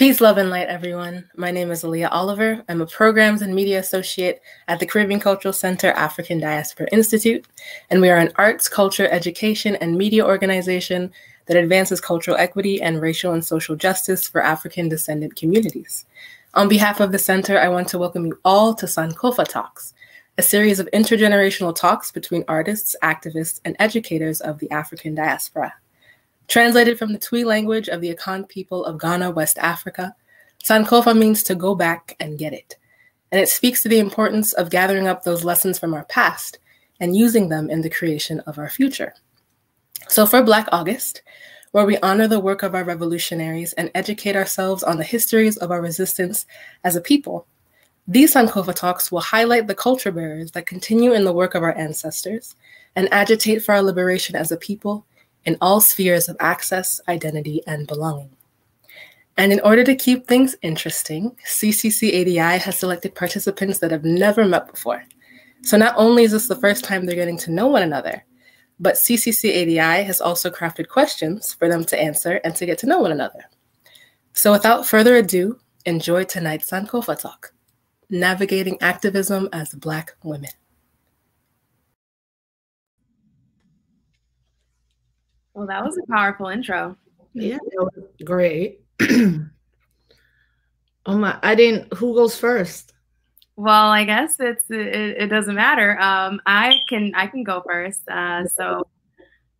Peace, love, and light, everyone. My name is Aaliyah Oliver. I'm a Programs and Media Associate at the Caribbean Cultural Center African Diaspora Institute, and we are an arts, culture, education, and media organization that advances cultural equity and racial and social justice for African descendant communities. On behalf of the center, I want to welcome you all to Sankofa Talks, a series of intergenerational talks between artists, activists, and educators of the African diaspora. Translated from the Twi language of the Akan people of Ghana, West Africa, Sankofa means to go back and get it. And it speaks to the importance of gathering up those lessons from our past and using them in the creation of our future. So for Black August, where we honor the work of our revolutionaries and educate ourselves on the histories of our resistance as a people, these Sankofa talks will highlight the culture bearers that continue in the work of our ancestors and agitate for our liberation as a people in all spheres of access, identity, and belonging. And in order to keep things interesting, CCCADI has selected participants that have never met before. So not only is this the first time they're getting to know one another, but CCCADI has also crafted questions for them to answer and to get to know one another. So without further ado, enjoy tonight's Sankofa Talk, Navigating Activism as Black Women. Well, that was a powerful intro. Yeah, great. oh my! I didn't. Who goes first? Well, I guess it's it, it doesn't matter. Um, I can I can go first. Uh, so,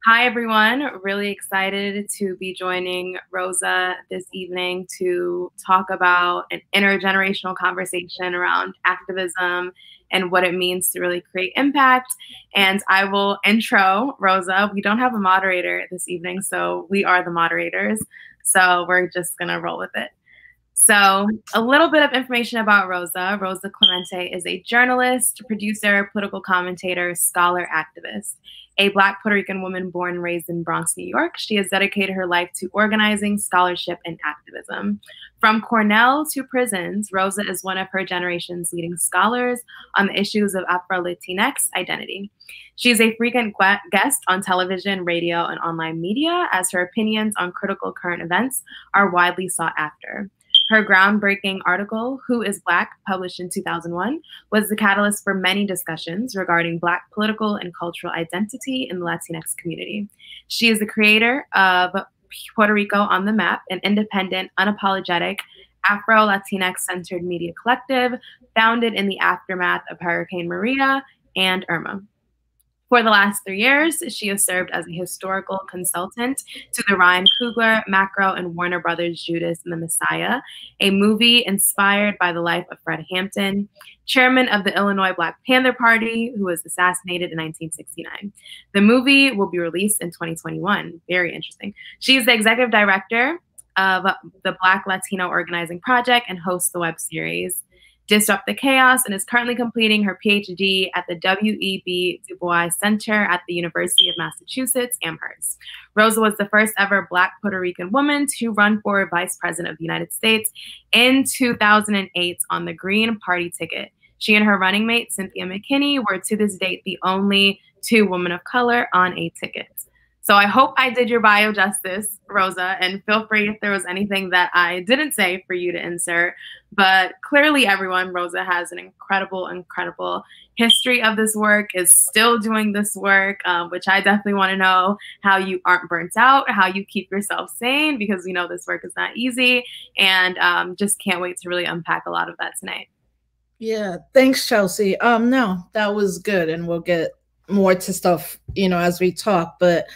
hi everyone! Really excited to be joining Rosa this evening to talk about an intergenerational conversation around activism and what it means to really create impact. And I will intro Rosa. We don't have a moderator this evening, so we are the moderators. So we're just going to roll with it. So, a little bit of information about Rosa. Rosa Clemente is a journalist, producer, political commentator, scholar, activist a Black Puerto Rican woman born and raised in Bronx, New York. She has dedicated her life to organizing, scholarship, and activism. From Cornell to prisons, Rosa is one of her generation's leading scholars on the issues of Afro Latinx identity. She is a frequent guest on television, radio, and online media, as her opinions on critical current events are widely sought after. Her groundbreaking article, Who is Black, published in 2001, was the catalyst for many discussions regarding Black political and cultural identity in the Latinx community. She is the creator of Puerto Rico on the Map, an independent, unapologetic, Afro Latinx centered media collective founded in the aftermath of Hurricane Maria and Irma. For the last three years, she has served as a historical consultant to the Ryan Coogler, Macro, and Warner Brothers Judas and the Messiah, a movie inspired by the life of Fred Hampton, chairman of the Illinois Black Panther Party, who was assassinated in 1969. The movie will be released in 2021. Very interesting. She is the executive director of the Black Latino Organizing Project and hosts the web series disrupt the chaos and is currently completing her PhD at the W.E.B. Du Bois Center at the University of Massachusetts Amherst. Rosa was the first ever Black Puerto Rican woman to run for Vice President of the United States in 2008 on the Green Party ticket. She and her running mate, Cynthia McKinney, were to this date the only two women of color on a ticket. So I hope I did your bio justice, Rosa, and feel free if there was anything that I didn't say for you to insert. But clearly, everyone, Rosa has an incredible, incredible history of this work, is still doing this work, um, which I definitely want to know how you aren't burnt out, how you keep yourself sane, because we know this work is not easy. And um, just can't wait to really unpack a lot of that tonight. Yeah, thanks, Chelsea. Um, no, that was good, and we'll get more to stuff, you know, as we talk. But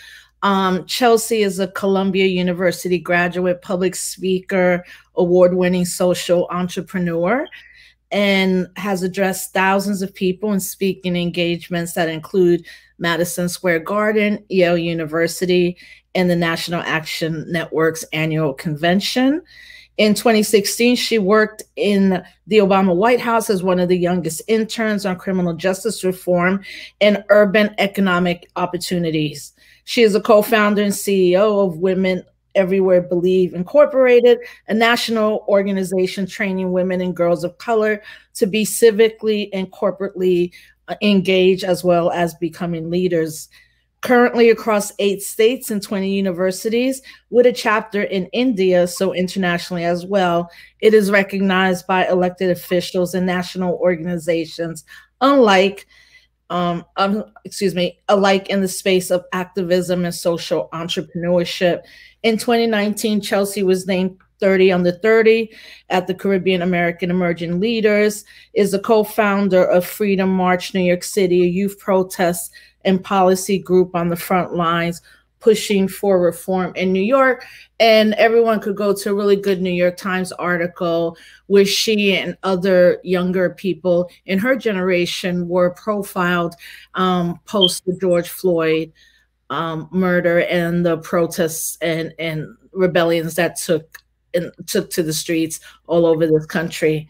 um, Chelsea is a Columbia University graduate, public speaker, award winning social entrepreneur, and has addressed thousands of people in speaking engagements that include Madison Square Garden, Yale University, and the National Action Network's annual convention. In 2016, she worked in the Obama White House as one of the youngest interns on criminal justice reform and urban economic opportunities. She is a co founder and CEO of Women Everywhere Believe Incorporated, a national organization training women and girls of color to be civically and corporately uh, engaged as well as becoming leaders. Currently across eight states and 20 universities, with a chapter in India, so internationally as well. It is recognized by elected officials and national organizations, unlike, um, um, excuse me, alike in the space of activism and social entrepreneurship. In 2019, Chelsea was named 30 under 30 at the Caribbean American Emerging Leaders, is a co-founder of Freedom March New York City, a youth protest and policy group on the front lines pushing for reform in New York. And everyone could go to a really good New York Times article where she and other younger people in her generation were profiled um, post the George Floyd um, murder and the protests and, and rebellions that took and took to the streets all over this country.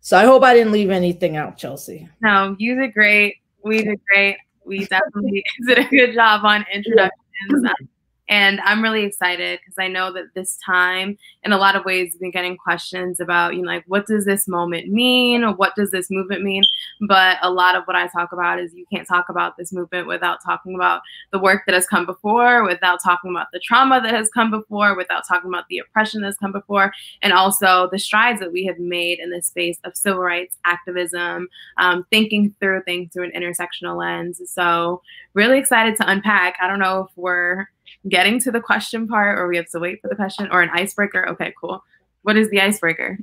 So I hope I didn't leave anything out, Chelsea. No, you did great. We did great we definitely did a good job on introductions. And I'm really excited because I know that this time, in a lot of ways, we've been getting questions about, you know, like, what does this moment mean? Or what does this movement mean? But a lot of what I talk about is you can't talk about this movement without talking about the work that has come before, without talking about the trauma that has come before, without talking about the oppression that's come before, and also the strides that we have made in the space of civil rights activism, um, thinking through things through an intersectional lens. So, really excited to unpack. I don't know if we're getting to the question part or we have to wait for the question or an icebreaker? Okay, cool. What is the icebreaker?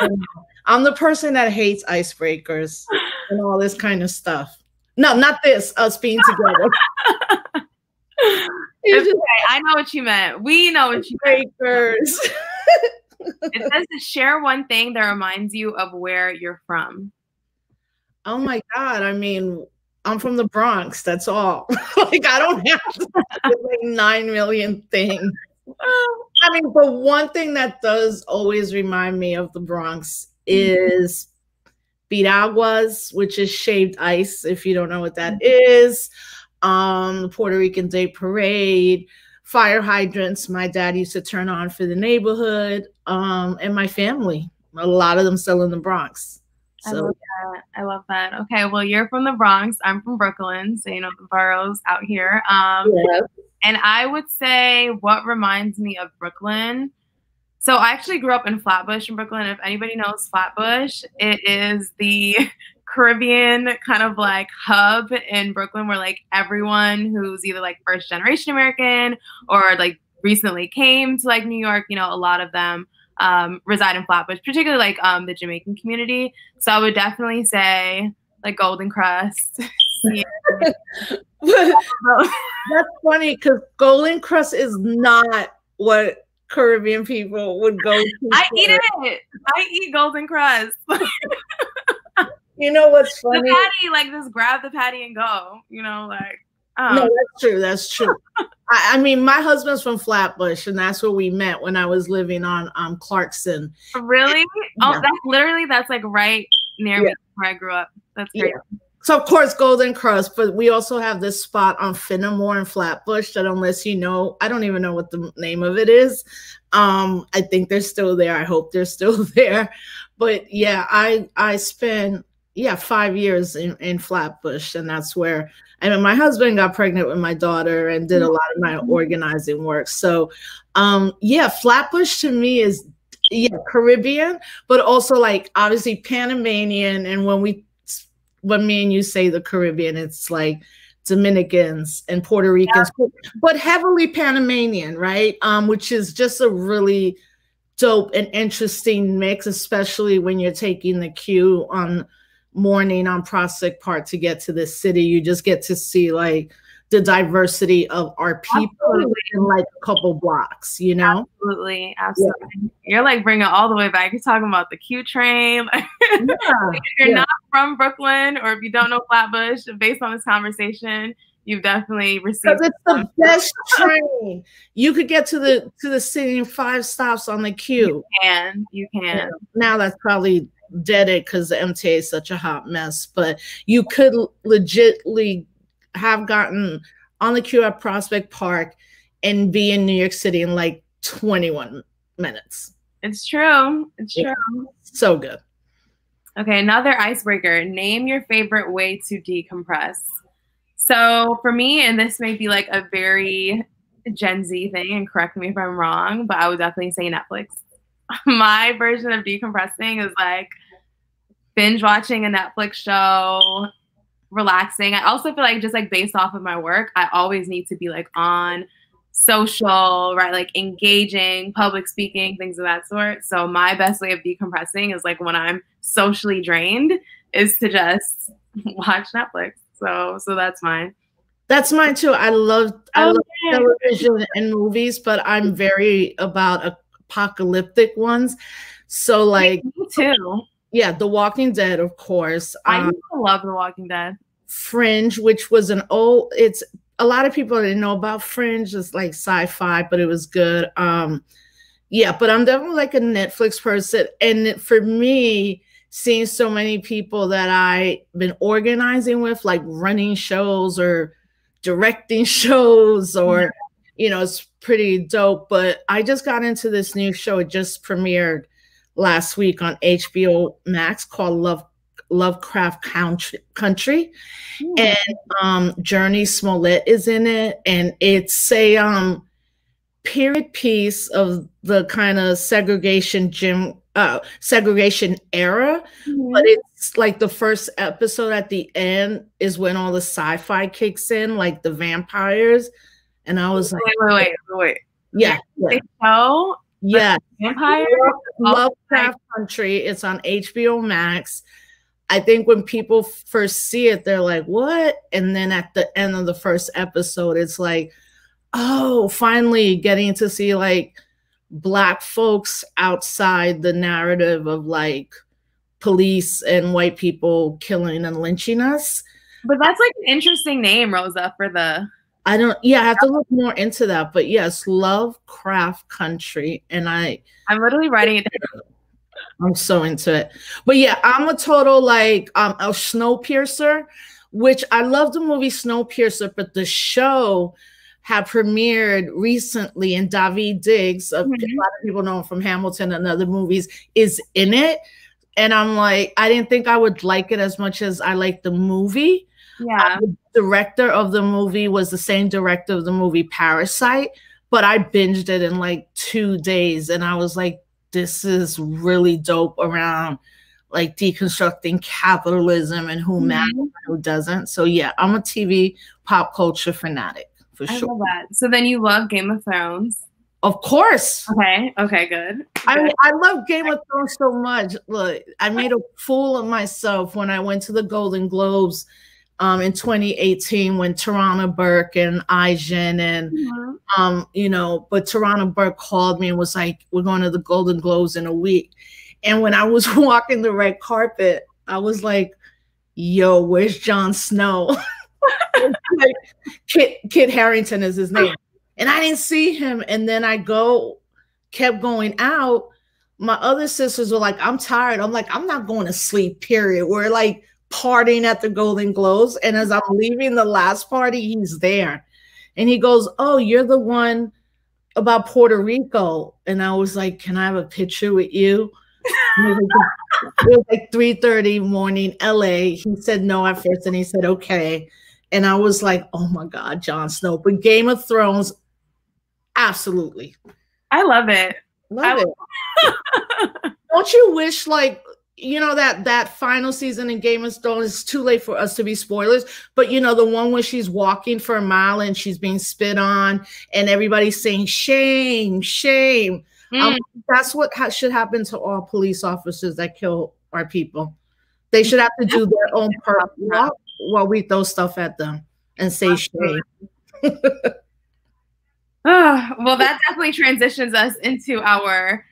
I'm the person that hates icebreakers and all this kind of stuff. No, not this, us being together. okay, I know what you meant. We know what you meant. it says to share one thing that reminds you of where you're from. Oh my God. I mean, I'm from the Bronx. That's all. like I don't have like nine million things. I mean, but one thing that does always remind me of the Bronx is piraguas, which is shaved ice. If you don't know what that is, um, the Puerto Rican Day Parade, fire hydrants. My dad used to turn on for the neighborhood, um, and my family. A lot of them still in the Bronx. So. I love that. I love that. Okay, well, you're from the Bronx. I'm from Brooklyn, so you know the boroughs out here. Um, yes. And I would say what reminds me of Brooklyn. So I actually grew up in Flatbush in Brooklyn. If anybody knows Flatbush, it is the Caribbean kind of like hub in Brooklyn where like everyone who's either like first generation American or like recently came to like New York, you know, a lot of them um, reside in Flatbush, particularly like um, the Jamaican community. So I would definitely say like Golden Krust. That's funny because Golden Krust is not what Caribbean people would go to. I eat it. I eat Golden Krust. you know what's funny? The patty, like just grab the patty and go. You know, like um, no, that's true. That's true. I, I, mean, my husband's from Flatbush, and that's where we met when I was living on um Clarkson. Really? Oh, that's literally that's like right near yeah. where I grew up. That's great. Yeah. So of course Golden Krust, but we also have this spot on Fenimore and Flatbush that unless you know, I don't even know what the name of it is. Um, I think they're still there. I hope they're still there. But yeah, I I spent yeah five years in, in Flatbush, and that's where I mean my husband got pregnant with my daughter and did a lot of my mm-hmm. organizing work. So um yeah, Flatbush to me is yeah Caribbean, but also like obviously Panamanian. And when we when me and you say the Caribbean, it's like Dominicans and Puerto Ricans, yeah. but heavily Panamanian, right? Um, which is just a really dope and interesting mix, especially when you're taking the Q on morning on Prospect Park to get to this city. You just get to see like the diversity of our people absolutely. in like a couple blocks, you know? Absolutely. Absolutely. Yeah. You're like bringing all the way back. You're talking about the Q train. yeah. if you're yeah. not from Brooklyn or if you don't know Flatbush, based on this conversation, you've definitely received it's the best train. You could get to the to the city in five stops on the Q. You can. You can. Now that's probably dead it because the MTA is such a hot mess. But you could legitly have gotten on the Q at Prospect Park and be in New York City in like 21 minutes. It's true. It's yeah. true. So good. Okay, another icebreaker. Name your favorite way to decompress. So for me, and this may be like a very Gen Z thing, and correct me if I'm wrong, but I would definitely say Netflix. My version of decompressing is like binge watching a Netflix show, relaxing. I also feel like just like based off of my work, I always need to be like on social, right? Like engaging, public speaking, things of that sort. So my best way of decompressing is like when I'm socially drained is to just watch Netflix. So so that's mine. That's mine too. I love I oh, love television and movies, but I'm very about apocalyptic ones. So like me too. Yeah, The Walking Dead, of course. I um, love The Walking Dead. Fringe, which was an old it's a lot of people didn't know about Fringe. It's like sci-fi, but it was good. Um yeah, but I'm definitely like a Netflix person. And for me, seeing so many people that I've been organizing with, like running shows or directing shows, or, you know, it's pretty dope. But I just got into this new show. It just premiered last week on HBO Max called Love Lovecraft Country, mm. and um, Jurnee Smollett is in it, and it's a um, period piece of the kind of segregation gym uh, segregation era, mm-hmm. but it's like the first episode at the end is when all the sci-fi kicks in, like the vampires. And I was wait, like, wait, wait, wait, Yeah. yeah. Show? Yeah. Vampire? Lovecraft Country. It's on HBO Max. I think when people first see it, they're like, what? And then at the end of the first episode, it's like, oh, finally getting to see like black folks outside the narrative of like police and white people killing and lynching us. But that's like an interesting name, Rosa, for the. I don't. Yeah, I have to look more into that. But yes, Lovecraft Country, and I. I'm literally writing it down. I'm so into it. But yeah, I'm a total like um a Snowpiercer, which I love the movie Snowpiercer, but the show had premiered recently, and Daveed Diggs, mm-hmm. a lot of people know him from Hamilton and other movies, is in it. And I'm like, I didn't think I would like it as much as I like the movie. Yeah. Uh, the director of the movie was the same director of the movie Parasite, but I binged it in like two days, and I was like, this is really dope around like deconstructing capitalism and who mm-hmm. matters and who doesn't. So yeah, I'm a TV pop culture fanatic for I sure. Love that. So then you love Game of Thrones. Of course. Okay. Okay. Good. I mean, I love Game of Thrones so much. Look, I made a fool of myself when I went to the Golden Globes um, in 2018 when Tarana Burke and Ai-jen and mm-hmm. um, you know, but Tarana Burke called me and was like, "We're going to the Golden Globes in a week." And when I was walking the red carpet, I was like, "Yo, where's Jon Snow?" like Kit Kit Harington is his name. And I didn't see him. And then I go, kept going out. My other sisters were like, I'm tired. I'm like, I'm not going to sleep, period. We're like partying at the Golden Globes. And as I'm leaving the last party, he's there. And he goes, Oh, you're the one about Puerto Rico. And I was like, Can I have a picture with you? it was like 3 30 morning, LA. He said no at first, and he said, Okay and I was like, oh my God, Jon Snow. But Game of Thrones, absolutely. I love it. Love I- it. Don't you wish like you know that that final season in Game of Thrones is too late for us to be spoilers, but you know the one where she's walking for a mile and she's being spit on, and everybody's saying shame, shame. Mm. Um, that's what ha- should happen to all police officers that kill our people. They should have to do their own part while we throw stuff at them and say shame. oh, well, that definitely transitions us into our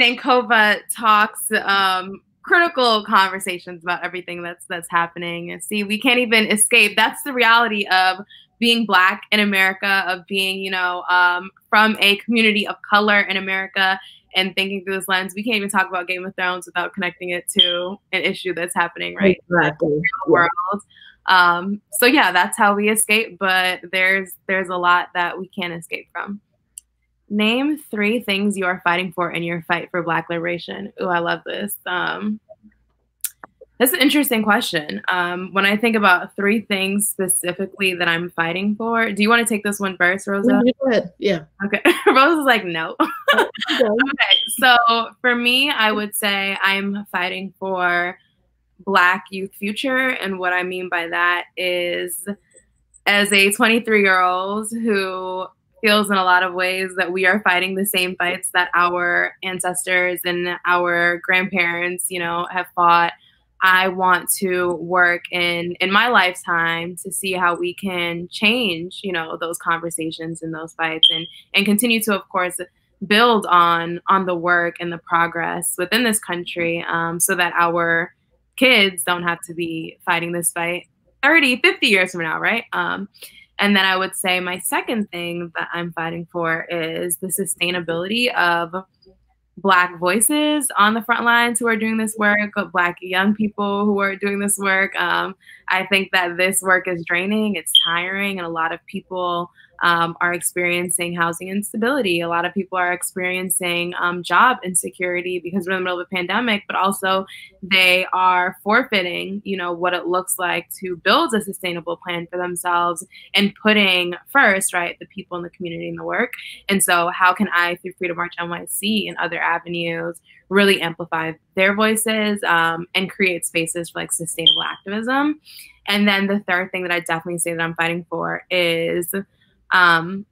Sankofa talks, um, critical conversations about everything that's that's happening. And see, we can't even escape. That's the reality of being black in America, of being, you know, um, from a community of color in America and thinking through this lens, we can't even talk about Game of Thrones without connecting it to an issue that's happening right exactly. in the world. Um, so yeah, that's how we escape. But there's there's a lot that we can't escape from. Name three things you are fighting for in your fight for Black liberation. Oh, I love this. Um, That's an interesting question. Um, when I think about three things specifically that I'm fighting for, do you want to take this one first, Rosa? Yeah. Okay. Rosa's like, no. okay. So for me, I would say I'm fighting for Black youth future. And what I mean by that is as a 23 year old who feels in a lot of ways that we are fighting the same fights that our ancestors and our grandparents, you know, have fought. I want to work in in my lifetime to see how we can change, you know, those conversations and those fights and and continue to of course build on on the work and the progress within this country um, so that our kids don't have to be fighting this fight 30, 50 years from now, right? Um, and then I would say my second thing that I'm fighting for is the sustainability of Black voices on the front lines who are doing this work, Black young people who are doing this work. Um, I think that this work is draining, it's tiring, and a lot of people um, are experiencing housing instability. A lot of people are experiencing um, job insecurity because we're in the middle of a pandemic, but also they are forfeiting, you know, what it looks like to build a sustainable plan for themselves and putting first, right, the people in the community in the work. And so, how can I, through Freedom March NYC and other avenues, really amplify their voices um, and create spaces for like sustainable activism? And then the third thing that I definitely say that I'm fighting for is um,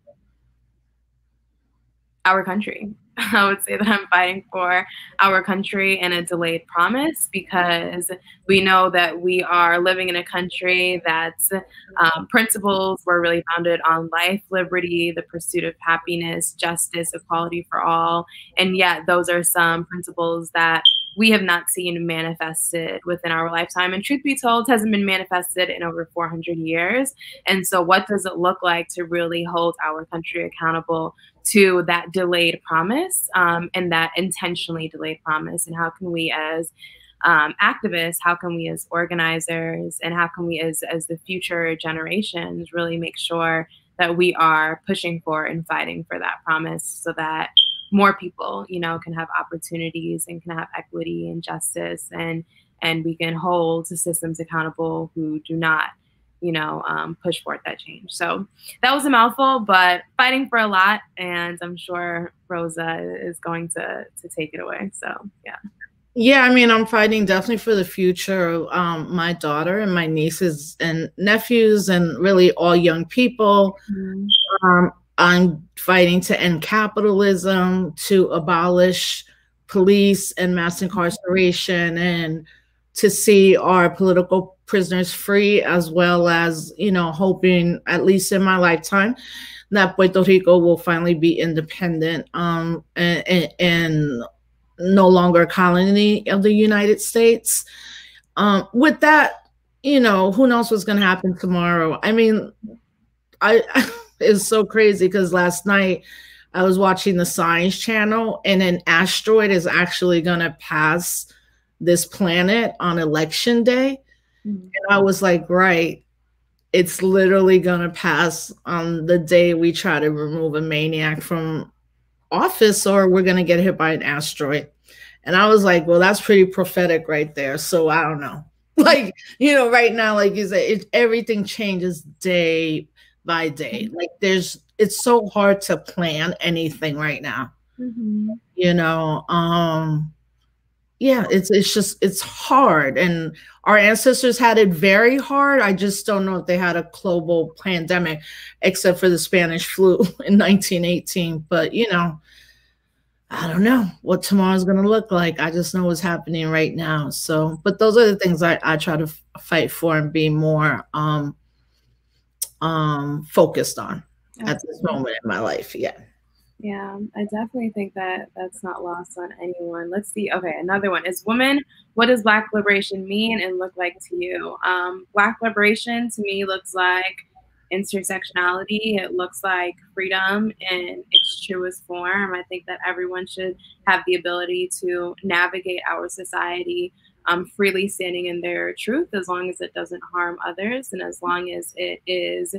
our country. I would say that I'm fighting for our country and a delayed promise because we know that we are living in a country that's um, principles were really founded on life, liberty, the pursuit of happiness, justice, equality for all. And yet, those are some principles that we have not seen manifested within our lifetime. And truth be told, hasn't been manifested in over 400 years. And so, what does it look like to really hold our country accountable to that delayed promise um, and that intentionally delayed promise? And how can we, as um, activists, how can we, as organizers, and how can we, as as the future generations, really make sure that we are pushing for and fighting for that promise, so that more people, you know, can have opportunities and can have equity and justice and and we can hold the systems accountable who do not, you know, um, push forth that change. So that was a mouthful, but fighting for a lot, and I'm sure Rosa is going to to take it away. So yeah. Yeah, I mean, I'm fighting definitely for the future of um, my daughter and my nieces and nephews, and really all young people. Mm-hmm. Um, I'm fighting to end capitalism, to abolish police and mass incarceration, and to see our political prisoners free, as well as, you know, hoping, at least in my lifetime, that Puerto Rico will finally be independent um, and, and, and no longer a colony of the United States. Um, with that, you know, who knows what's going to happen tomorrow? I mean, I is so crazy because last night I was watching the Science Channel and an asteroid is actually going to pass this planet on election day. Mm-hmm. And I was like, right, it's literally going to pass on the day we try to remove a maniac from office or we're going to get hit by an asteroid. And I was like, well, that's pretty prophetic right there. So I don't know. Like, you know, right now, like you said, it, everything changes day by day. Mm-hmm. Like there's it's so hard to plan anything right now. Mm-hmm. You know, um yeah, it's it's just it's hard and our ancestors had it very hard. I just don't know if they had a global pandemic except for the Spanish flu in 1918, but you know, I don't know what tomorrow's going to look like. I just know what's happening right now. So, but those are the things I, I try to fight for and be more um, um, focused on Absolutely. at this moment in my life. Yeah. Yeah, I definitely think that that's not lost on anyone. Let's see. Okay, another one is woman. What does Black liberation mean and look like to you? Um, Black liberation to me looks like intersectionality. It looks like freedom in its truest form. I think that everyone should have the ability to navigate our society um, freely standing in their truth as long as it doesn't harm others and as long as it is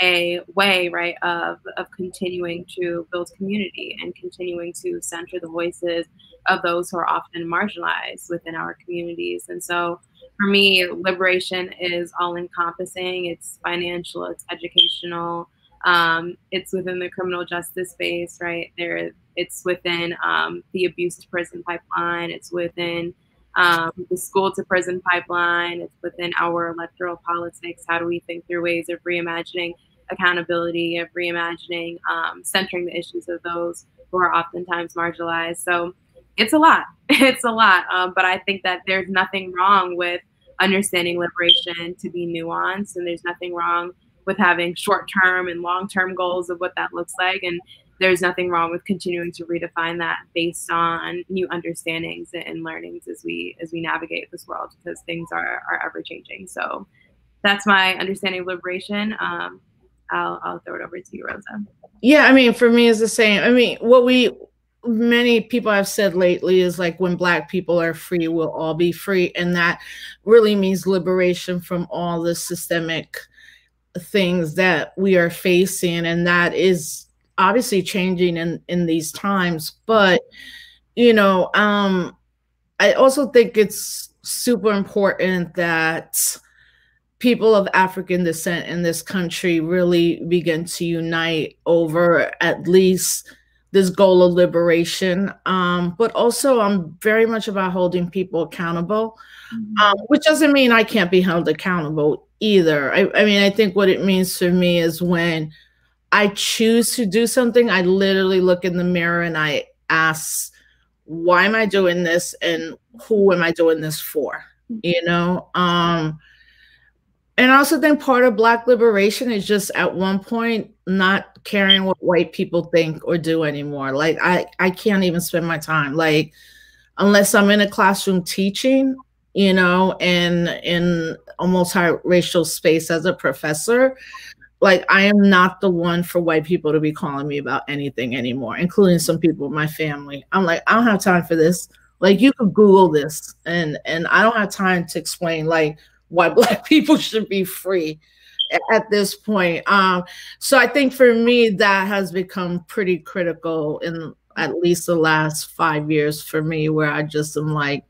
a way right of, of continuing to build community and continuing to center the voices of those who are often marginalized within our communities and so for me, liberation is all encompassing. It's financial, it's educational, um, it's within the criminal justice space, right? There, it's within um, the abuse to prison pipeline. It's within um, the school to prison pipeline. It's within our electoral politics. How do we think through ways of reimagining accountability, of reimagining, um, centering the issues of those who are oftentimes marginalized? So it's a lot. It's a lot. Um, but I think that there's nothing wrong with understanding liberation to be nuanced, and there's nothing wrong with having short term and long term goals of what that looks like. And there's nothing wrong with continuing to redefine that based on new understandings and learnings as we as we navigate this world because things are, are ever changing. So that's my understanding of liberation. Um, I'll, I'll throw it over to you, Rosa. Yeah, I mean, for me, it's the same. I mean, what we many people have said lately is like when black people are free we'll all be free and that really means liberation from all the systemic things that we are facing and that is obviously changing in in these times but you know um i also think it's super important that people of african descent in this country really begin to unite over at least this goal of liberation um but also i'm very much about holding people accountable mm-hmm. um, which doesn't mean i can't be held accountable either. I, I mean, I think what it means for me is when I choose to do something, I literally look in the mirror and I ask, why am I doing this and who am I doing this for? You know? Um, and I also think part of Black liberation is just at one point not caring what white people think or do anymore. Like I, I can't even spend my time like unless I'm in a classroom teaching, you know, and in a multiracial space as a professor, like I am not the one for white people to be calling me about anything anymore, including some people in my family. I'm like, I don't have time for this. Like you could Google this and and I don't have time to explain like why black people should be free at this point. Um, so I think for me that has become pretty critical in at least the last five years for me, where I just am like,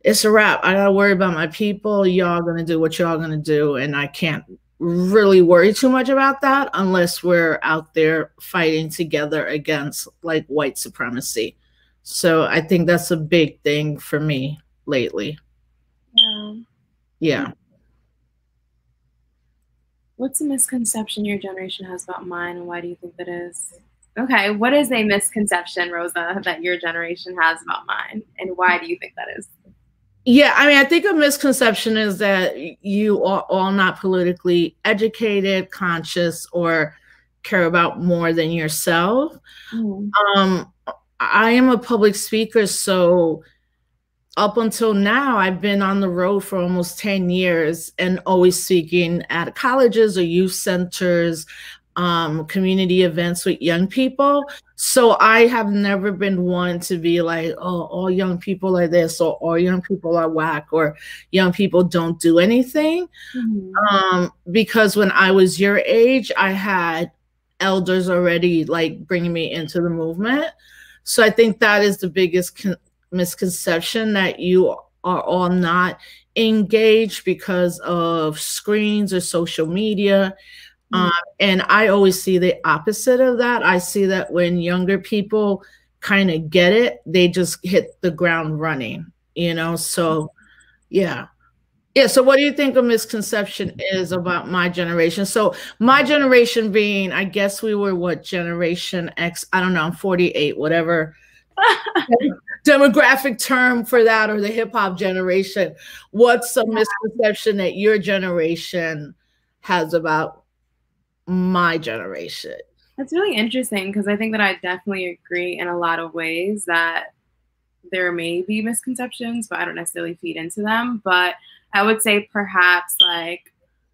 it's a wrap. I gotta worry about my people. Y'all gonna do what y'all gonna do, and I can't really worry too much about that unless we're out there fighting together against like white supremacy. So I think that's a big thing for me lately. Yeah. Yeah. What's a misconception your generation has about mine, and why do you think that is? Okay, what is a misconception, Rosa, that your generation has about mine, and why do you think that is? Yeah, I mean, I think a misconception is that you are all not politically educated, conscious, or care about more than yourself. Mm. Um, I am a public speaker, so up until now, I've been on the road for almost 10 years and always speaking at colleges or youth centers, um, community events with young people. So I have never been one to be like, oh, all young people are this, or all young people are whack, or young people don't do anything. Mm-hmm. Um, because when I was your age, I had elders already like bringing me into the movement. So I think that is the biggest con- misconception that you are all not engaged because of screens or social media. Um, and I always see the opposite of that. I see that when younger people kind of get it, they just hit the ground running, you know? So, yeah. Yeah. So, what do you think a misconception is about my generation? So, my generation being, I guess we were what generation X? I don't know. I'm 48, whatever demographic term for that, or the hip hop generation. What's a misconception that your generation has about my generation. That's really interesting because I think that I definitely agree in a lot of ways that there may be misconceptions, but I don't necessarily feed into them. But I would say perhaps like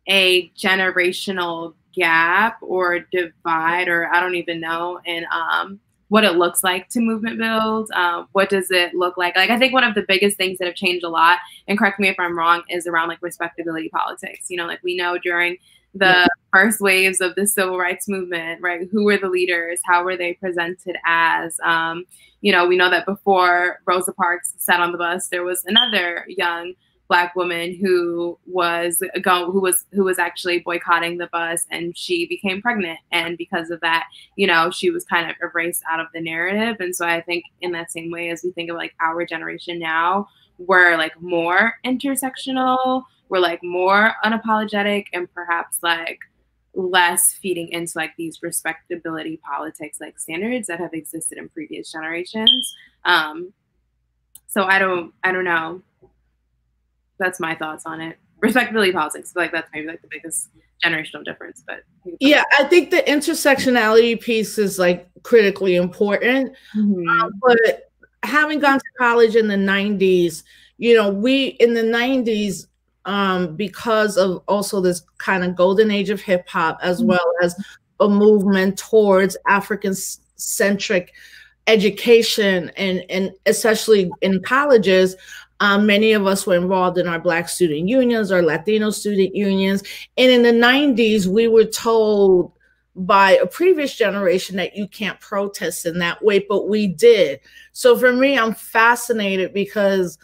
a generational gap or divide, or I don't even know, in um, what it looks like to movement build. Um, what does it look like? Like I think one of the biggest things that have changed a lot, and correct me if I'm wrong, is around like respectability politics. You know, like we know during the yeah. first waves of the civil rights movement, right? Who were the leaders? How were they presented as? Um, you know, we know that before Rosa Parks sat on the bus, there was another young black woman who was going who was who was actually boycotting the bus and she became pregnant and because of that you know she was kind of erased out of the narrative and so i think in that same way as we think of like our generation now we're like more intersectional we're like more unapologetic and perhaps like less feeding into like these respectability politics like standards that have existed in previous generations. Um so i don't i don't know. That's my thoughts on it. Respectability politics like that's maybe like the biggest generational difference but yeah i think the intersectionality piece is like critically important. Mm-hmm. um, but having gone to college in the 90s you know we in the 90s um, because of also this kind of golden age of hip hop, as mm-hmm. well as a movement towards African centric education, and and especially in colleges. Um, many of us were involved in our Black student unions or Latino student unions. And in the 90s, we were told by a previous generation that you can't protest in that way, but we did. So for me, I'm fascinated because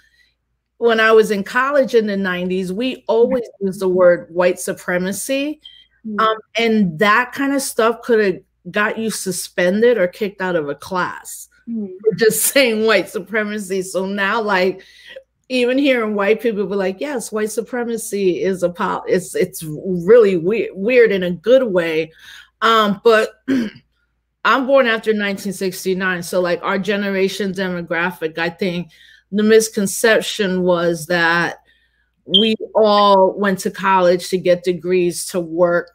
when I was in college in the 90s, we always used the word white supremacy. Mm-hmm. Um, and that kind of stuff could have got you suspended or kicked out of a class mm-hmm. for just saying white supremacy. So now, like, even hearing white people be like, yes, white supremacy is a pop, it's it's really weird, weird in a good way. Um, but I'm born after 1969. So like our generation demographic, I think the misconception was that we all went to college to get degrees to work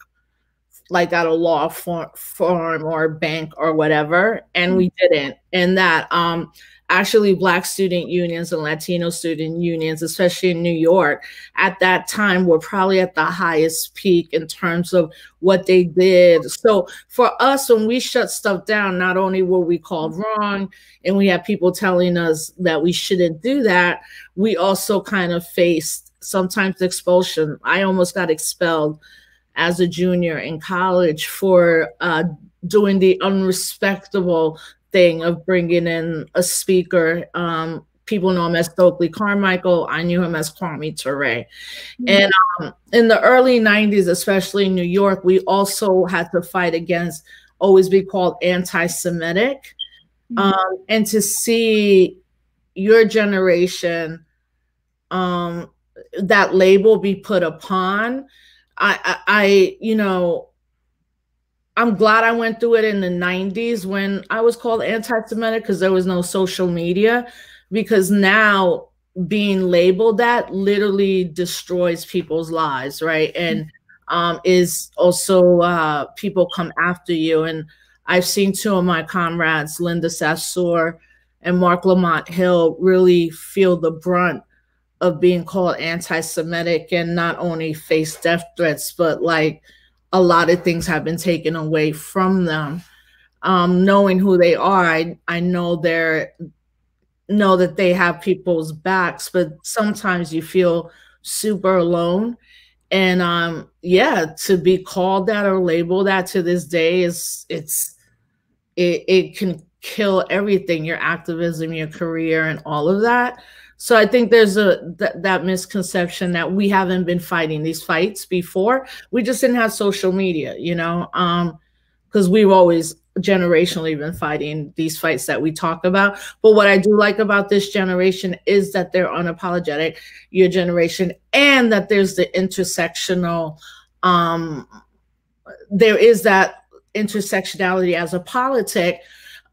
like at a law firm or a bank or whatever and we didn't. And that um actually black student unions and latino student unions especially in new york at that time were probably at the highest peak in terms of what they did. So for us when we shut stuff down not only were we called wrong and we had people telling us that we shouldn't do that we also kind of faced sometimes expulsion. I almost got expelled as a junior in college for uh, doing the unrespectable thing of bringing in a speaker. Um, people know him as Stokely Carmichael. I knew him as Kwame Ture. Mm-hmm. And um, in the early 90s, especially in New York, we also had to fight against always be called anti Semitic. Mm-hmm. Um, and to see your generation, um, that label be put upon, I, I, I you know, I'm glad I went through it in the 90s when I was called anti Semitic because there was no social media. Because now being labeled that literally destroys people's lives, right? And um, is also uh, people come after you. And I've seen two of my comrades, Linda Sarsour and Marc Lamont Hill, really feel the brunt of being called anti Semitic and not only face death threats, but like, a lot of things have been taken away from them. Um, knowing who they are, I, I know they're know that they have people's backs, but sometimes you feel super alone. And um, yeah, to be called that or labeled that to this day is it's it, it can kill everything, your activism, your career, and all of that. So I think there's a th- that misconception that we haven't been fighting these fights before. We just didn't have social media, you know, um, because we've always generationally been fighting these fights that we talk about. But what I do like about this generation is that they're unapologetic, your generation, and that there's the intersectional, um, there is that intersectionality as a politic.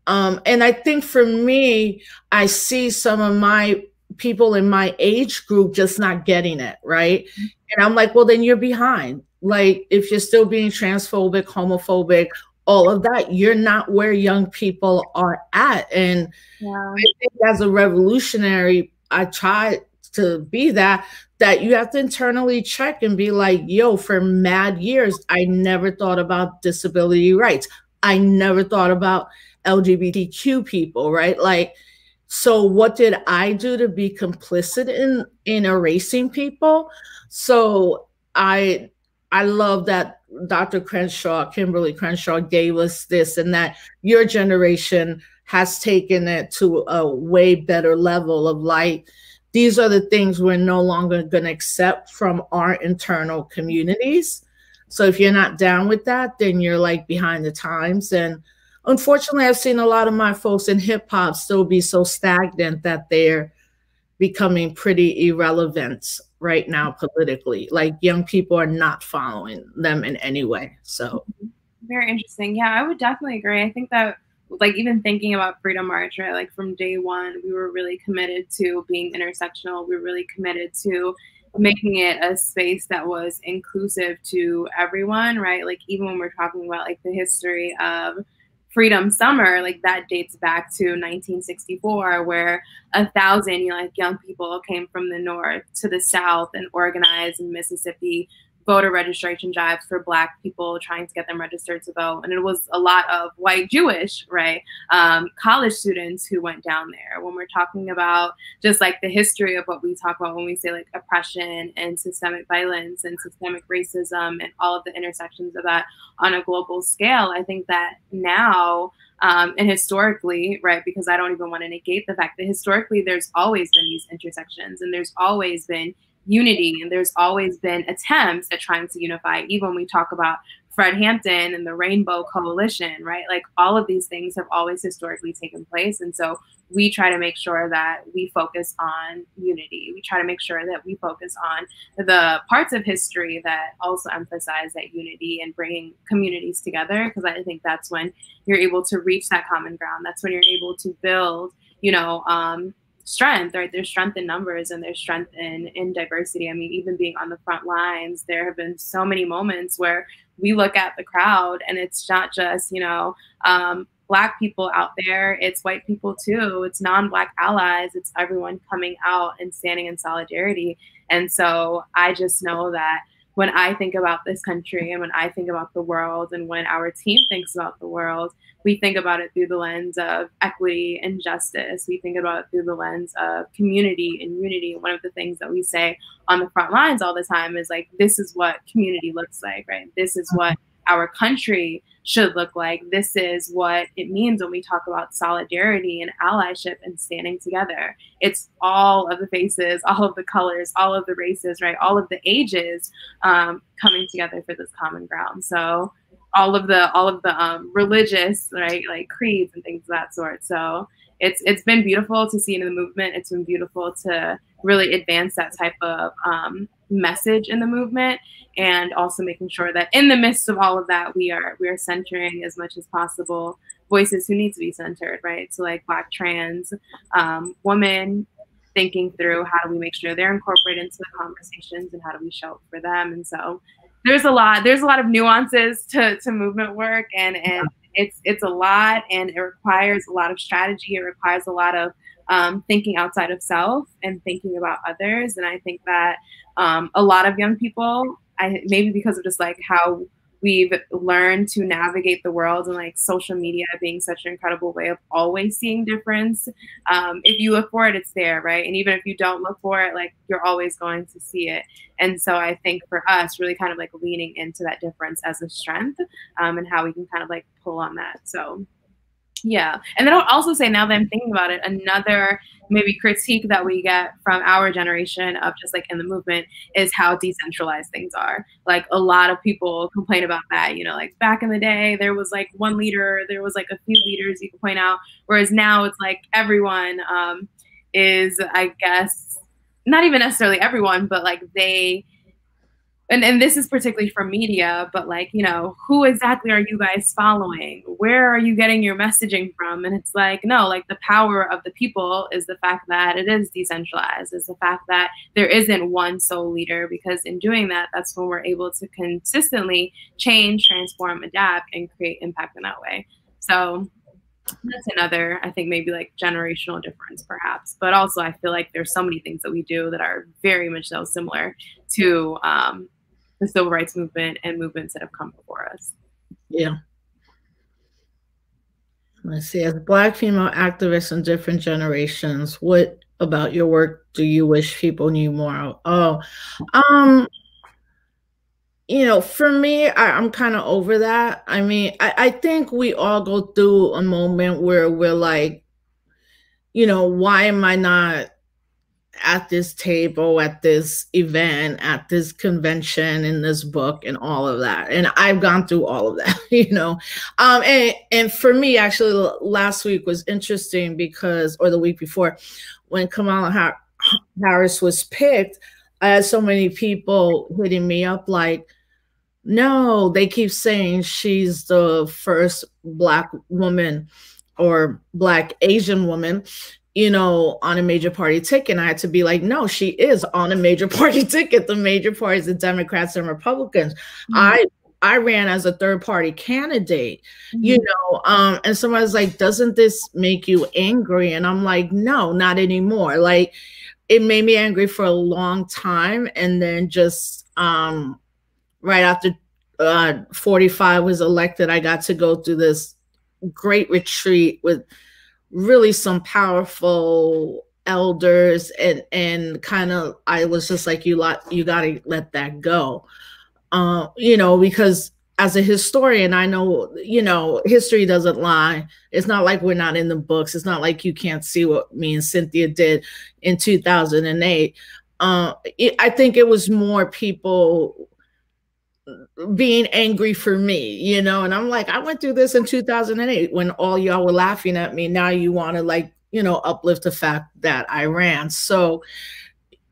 Um, and I think for me, I see some of my people in my age group just not getting it, right? And I'm like, well, then you're behind. Like, if you're still being transphobic, homophobic, all of that, you're not where young people are at. And yeah. I think as a revolutionary, I try to be that, that you have to internally check and be like, yo, for mad years, I never thought about disability rights. I never thought about LGBTQ people, right? Like, so what did I do to be complicit in in erasing people? So I I love that Dr. Crenshaw, Kimberly Crenshaw gave us this and that your generation has taken it to a way better level of light these are the things we're no longer going to accept from our internal communities. So if you're not down with that, then you're like behind the times. And unfortunately, I've seen a lot of my folks in hip hop still be so stagnant that they're becoming pretty irrelevant right now politically. Like young people are not following them in any way. So very interesting. Yeah, I would definitely agree. I think that like even thinking about Freedom March, right? Like from day one, we were really committed to being intersectional. We were really committed to making it a space that was inclusive to everyone, right? Like even when we're talking about like the history of Freedom Summer, like that dates back to 1964, where a thousand you know, like young people came from the north to the south and organized in Mississippi voter registration drives for black people trying to get them registered to vote. And it was a lot of white jewish right um, college students who went down there. When we're talking about just like the history of what we talk about when we say like oppression and systemic violence and systemic racism and all of the intersections of that on a global scale i think that now um, and historically, right, because I don't even want to negate the fact that historically there's always been these intersections and there's always been unity and there's always been attempts at trying to unify. Even when we talk about fred hampton and the rainbow coalition right? Like all of these things have always historically taken place and so we try to make sure that we focus on unity. We try to make sure that we focus on the parts of history that also emphasize that unity and bringing communities together because i think that's when you're able to reach that common ground. That's when you're able to build you know um, strength, right? There's strength in numbers and there's strength in in diversity. I mean, even being on the front lines, there have been so many moments where we look at the crowd and it's not just, you know, um, black people out there, it's white people too, it's non-black allies, it's everyone coming out and standing in solidarity. And so I just know that when I think about this country and when I think about the world and when our team thinks about the world, we think about it through the lens of equity and justice. We think about it through the lens of community and unity. One of the things that we say on the front lines all the time is like, this is what community looks like, right? This is what uh-huh. our country should look like. This is what it means when we talk about solidarity and allyship and standing together. It's all of the faces, all of the colors, all of the races, right? All of the ages um, coming together for this common ground. So all of the all of the um, religious right like creeds and things of that sort. So it's it's been beautiful to see in the movement. It's been beautiful to really advance that type of um, message in the movement and also making sure that in the midst of all of that we are we are centering as much as possible voices who need to be centered right? So like black trans um, women thinking through how do we make sure they're incorporated into the conversations and how do we show up for them. And so there's a lot there's a lot of nuances to, to movement work and and it's it's a lot and it requires a lot of strategy. It requires a lot of um, thinking outside of self and thinking about others. And i think that um, a lot of young people I maybe because of just like how we've learned to navigate the world and like social media being such an incredible way of always seeing difference. Um, if you look for it, it's there, right? And even if you don't look for it, like you're always going to see it. And so I think for us, really kind of like leaning into that difference as a strength um, and how we can kind of like pull on that. So yeah. And then I'll also say, now that I'm thinking about it, another maybe critique that we get from our generation of just like in the movement is how decentralized things are. Like a lot of people complain about that. You know, like back in the day, there was like one leader, there was like a few leaders you could point out, whereas now it's like everyone um, is, I guess, not even necessarily everyone, but like they and, and this is particularly from media, but like, you know, who exactly are you guys following? Where are you getting your messaging from? And it's like, no, like the power of the people is the fact that it is decentralized, is the fact that there isn't one sole leader, because in doing that, that's when we're able to consistently change, transform, adapt, and create impact in that way. So that's another, I think, maybe like generational difference, perhaps. But also, I feel like there's so many things that we do that are very much so similar to um, the civil rights movement and movements that have come before us. Yeah. Let's see. As Black female activists in different generations, what about your work do you wish people knew more of? Oh, um, you know, for me, I, am kind of over that. I mean, I, I think we all go through a moment where we're like, you know, why am I not at this table, at this event, at this convention, in this book, and all of that. And I've gone through all of that, you know. Um, and and for me, actually, last week was interesting because, or the week before, when Kamala Harris was picked, I had so many people hitting me up like, no, they keep saying she's the first black woman or black Asian woman you know, on a major party ticket. And I had to be like, no, she is on a major party ticket. The major parties, the Democrats and Republicans. Mm-hmm. I I ran as a third party candidate, mm-hmm. you know, um, and somebody's like, doesn't this make you angry? And I'm like, no, not anymore. Like it made me angry for a long time. And then just um right after uh 45 was elected, I got to go through this great retreat with really some powerful elders and and kind of I was just like you lot you got to let that go. Uh, you know, because as a historian, I know, you know, history doesn't lie. It's not like we're not in the books. It's not like you can't see what me and Cynthia did in 2008. Uh, it, I think it was more people being angry for me, you know, and I'm like, I went through this in 2008 when all y'all were laughing at me. Now you want to like, you know, uplift the fact that I ran. So,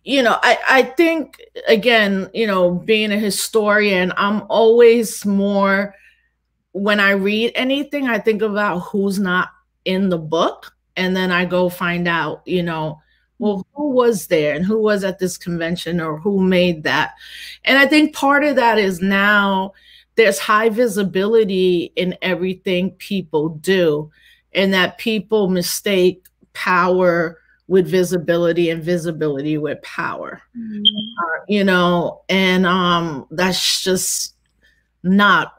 you know, I, I think again, you know, being a historian, I'm always more when I read anything, I think about who's not in the book. And then I go find out, you know, well, who was there and who was at this convention or who made that? And I think part of that is now there's high visibility in everything people do, and that people mistake power with visibility and visibility with power. Mm-hmm. Uh, you know, and um, that's just not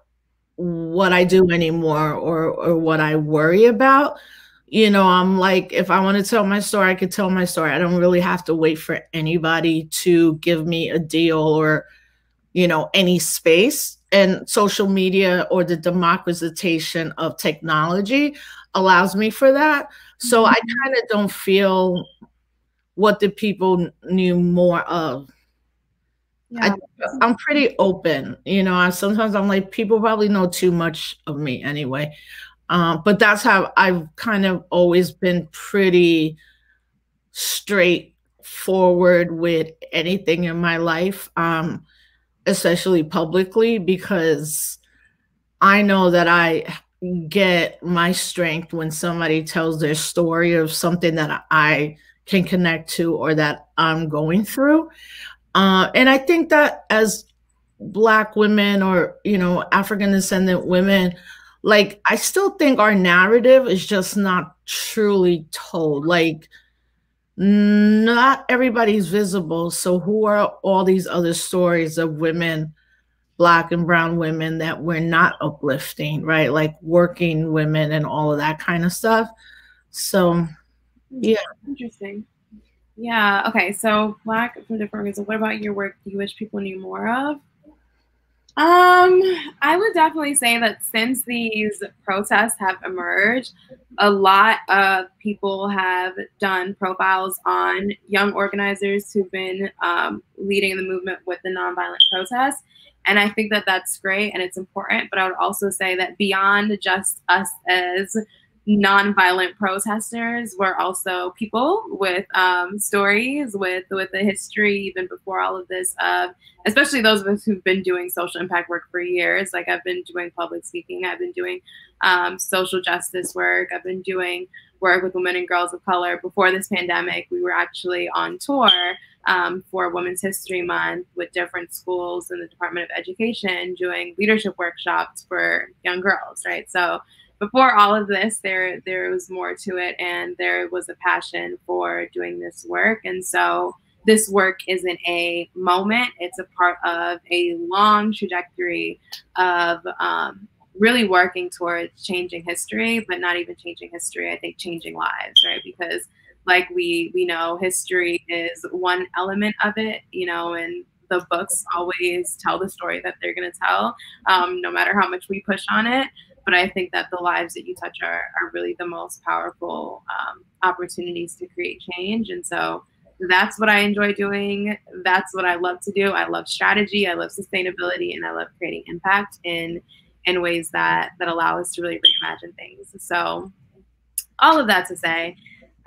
what I do anymore or or what I worry about you know, I'm like, if I want to tell my story, I could tell my story. I don't really have to wait for anybody to give me a deal or, you know, any space. And social media or the democratization of technology allows me for that. So I mm-hmm. kind of don't feel what the people knew more of. Yeah. I, am pretty open, you know. I, sometimes I'm like, people probably know too much of me anyway. Um, but that's how I've kind of always been pretty straightforward with anything in my life, um, especially publicly, because I know that I get my strength when somebody tells their story of something that I can connect to or that I'm going through. Uh, and I think that as Black women or, you know, African descendant women, like I still think our narrative is just not truly told. Like not everybody's visible. So who are all these other stories of women, black and brown women that we're not uplifting, right? Like working women and all of that kind of stuff. So yeah. Interesting. Yeah. Okay. So black from different reasons. What about your work do you wish people knew more of? Um, I would definitely say that since these protests have emerged, a lot of people have done profiles on young organizers who've been um, leading the movement with the nonviolent protests. And I think that that's great and it's important. But I would also say that beyond just us as nonviolent protesters were also people with um, stories, with with a history even before all of this. Uh, especially those of us who've been doing social impact work for years. Like I've been doing public speaking, I've been doing um, social justice work, I've been doing work with women and girls of color. Before this pandemic, we were actually on tour um, for Women's History Month with different schools in the Department of Education doing leadership workshops for young girls, right? So before all of this, there there was more to it, and there was a passion for doing this work. And so, this work isn't a moment; it's a part of a long trajectory of um, really working towards changing history, but not even changing history. I think changing lives, right? Because like we we know, history is one element of it, you know, and the books always tell the story that they're going to tell, um, no matter how much we push on it but I think that the lives that you touch are, are really the most powerful um, opportunities to create change. And so that's what I enjoy doing. That's what I love to do. I love strategy. I love sustainability, and I love creating impact in in ways that that allow us to really reimagine things. So, all of that to say,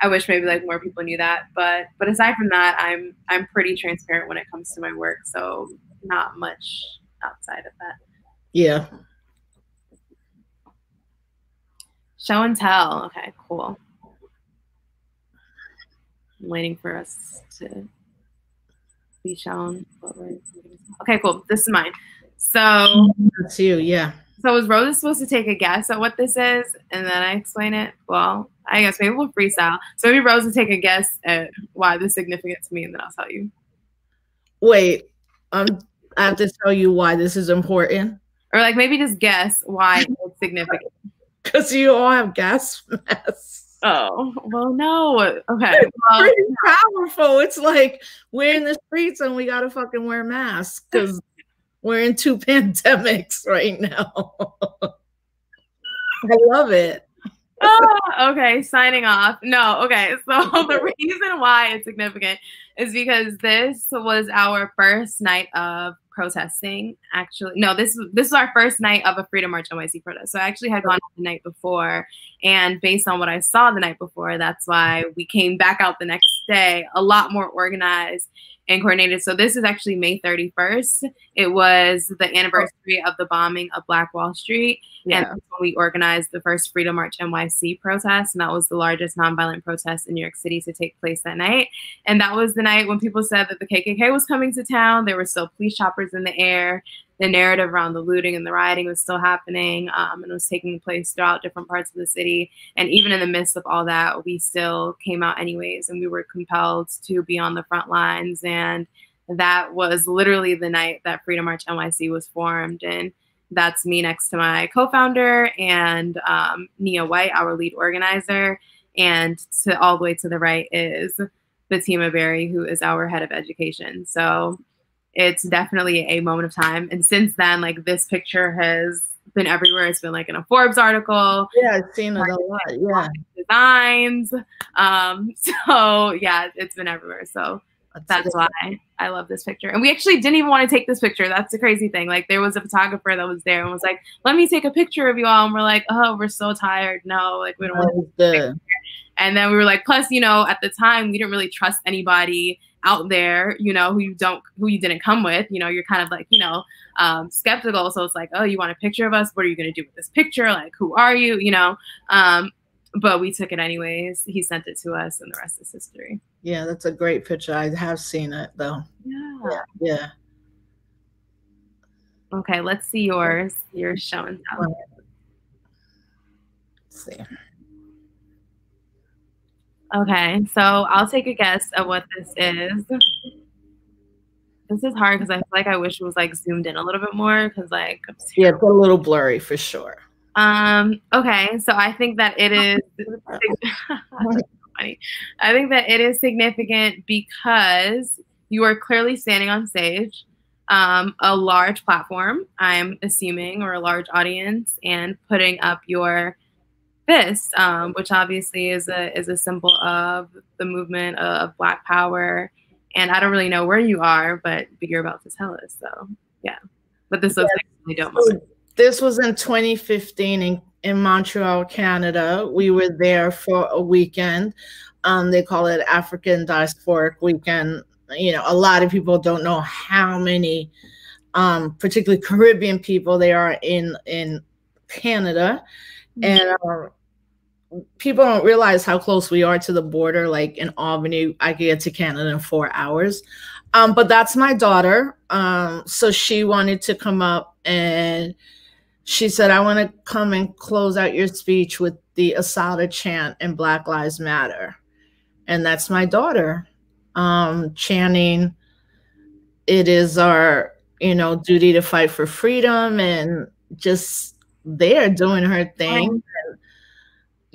I wish maybe like more people knew that. But but aside from that, I'm I'm pretty transparent when it comes to my work. So not much outside of that. Yeah. Show and tell. Okay, cool. I'm waiting for us to be shown. Okay, cool. This is mine. So that's you, yeah. So was Rosa supposed to take a guess at what this is, and then I explain it? Well, I guess maybe we'll freestyle. So maybe Rosa take a guess at why this is significant to me, and then I'll tell you. Wait, um, I have to tell you why this is important, or like maybe just guess why it's significant. Because you all have gas masks. Oh, well, no. Okay. It's well, pretty powerful. It's like we're in the streets and we gotta fucking wear masks because we're in two pandemics right now. I love it. oh, okay, signing off. No, okay. So the reason why it's significant is because this was our first night of protesting. Actually, no, this this is our first night of a Freedom March NYC protest. So I actually had gone the night before, and based on what I saw the night before, that's why we came back out the next day a lot more organized and coordinated. So this is actually May 31st. It was the oh. anniversary of the bombing of Black Wall Street. Yeah. And we organized the first Freedom March NYC protest. And that was the largest nonviolent protest in New York City to take place that night. And that was the night when people said that the KKK was coming to town. There were still police choppers in the air the narrative around the looting and the rioting was still happening um, and was taking place throughout different parts of the city. And even in the midst of all that, we still came out anyways, and we were compelled to be on the front lines. And that was literally the night that Freedom March NYC was formed. And that's me next to my co-founder and um, Nia White, our lead organizer. And to all the way to the right is Fatima Berry, who is our head of education. So it's definitely a moment of time. And since then, like this picture has been everywhere. It's been like in a Forbes article. Yeah, I've seen it a lot. Yeah. Designs. Um, so yeah, it's been everywhere. So that's why I love this picture. And we actually didn't even want to take this picture. That's the crazy thing. Like there was a photographer that was there and was like, "Let me take a picture of you all." And we're like, "Oh, we're so tired. No, like we don't want to." And then we were like, plus, you know, at the time we didn't really trust anybody out there, you know, who you don't, who you didn't come with, you know, you're kind of like, you know, um, skeptical. So it's like, oh, you want a picture of us? What are you going to do with this picture? Like, who are you? You know, um, but we took it anyways. He sent it to us, and the rest is history. Yeah, that's a great picture. I have seen it though. Yeah. Yeah. Okay, let's see yours. You're showing. Let's see. Okay, so I'll take a guess at what this is. This is hard because I feel like I wish it was like zoomed in a little bit more because like yeah, it's a little blurry for sure. Um. Okay, so I think that it is. funny. I think that it is significant because you are clearly standing on stage, um, a large platform. I'm assuming, or a large audience, and putting up your this, um, which obviously is a is a symbol of the movement of Black Power. And I don't really know where you are, but, but you're about to tell us. So yeah, but this was yeah. don't. So this was in 2015 in, in Montreal, Canada. We were there for a weekend. Um, they call it African Diasporic Weekend. You know, a lot of people don't know how many, um, particularly Caribbean people, they are in in Canada. Mm-hmm. And uh, people don't realize how close we are to the border. Like in Albany, I get to Canada in four hours. Um, but that's my daughter. Um, so she wanted to come up and she said, I want to come and close out your speech with the Assata chant and Black Lives Matter. And that's my daughter um, chanting, it is our, you know, duty to fight for freedom and just there doing her thing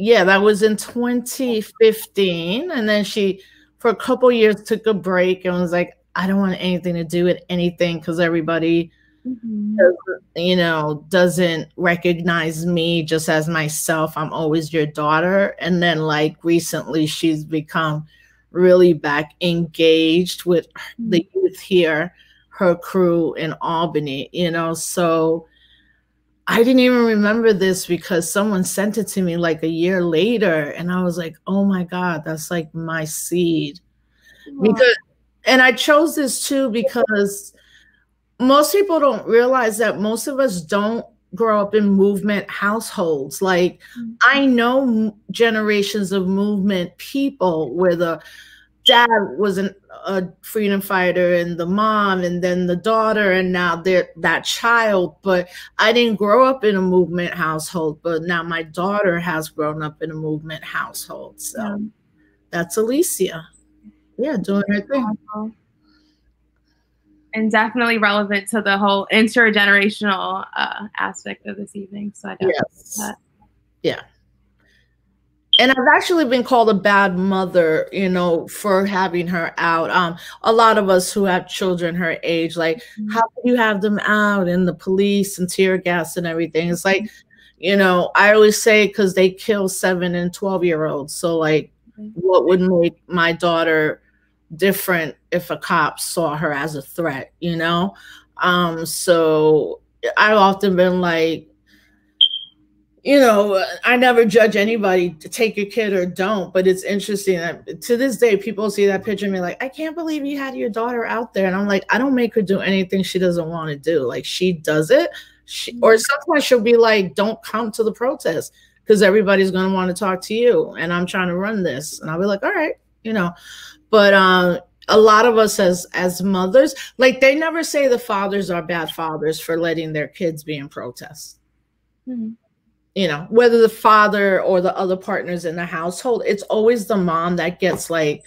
yeah, that was in 2015. And then she, for a couple years, took a break and was like, I don't want anything to do with anything because everybody, mm-hmm. you know, doesn't recognize me just as myself. I'm always your daughter. And then, like, recently, she's become really back engaged with the youth here, her crew in Albany, you know. So I didn't even remember this because someone sent it to me like a year later. And I was like, oh my God, that's like my seed. Because and I chose this too because most people don't realize that most of us don't grow up in movement households. Like mm-hmm. I know generations of movement people where the dad was an, a freedom fighter and the mom and then the daughter and now they're that child but i didn't grow up in a movement household but now my daughter has grown up in a movement household so yeah. that's alicia yeah doing her thing and definitely relevant to the whole intergenerational uh, aspect of this evening. So I yes. that. Yeah. And I've actually been called a bad mother, you know, for having her out. Um, a lot of us who have children her age, like, mm-hmm. how can you have them out and the police and tear gas and everything? It's like, you know, I always say because they kill seven and 12 year olds. So, like, mm-hmm. what would make my daughter different if a cop saw her as a threat, you know? Um, so I've often been like, you know, I never judge anybody to take your kid or don't, but it's interesting that to this day, people see that picture and be like, I can't believe you had your daughter out there. And I'm like, I don't make her do anything she doesn't want to do. Like she does it. She, or sometimes she'll be like, don't come to the protest because everybody's going to want to talk to you. And I'm trying to run this. And I'll be like, all right, you know, but um, a lot of us as as mothers, like they never say the fathers are bad fathers for letting their kids be in protest. Mm-hmm. You know, whether the father or the other partners in the household, it's always the mom that gets like,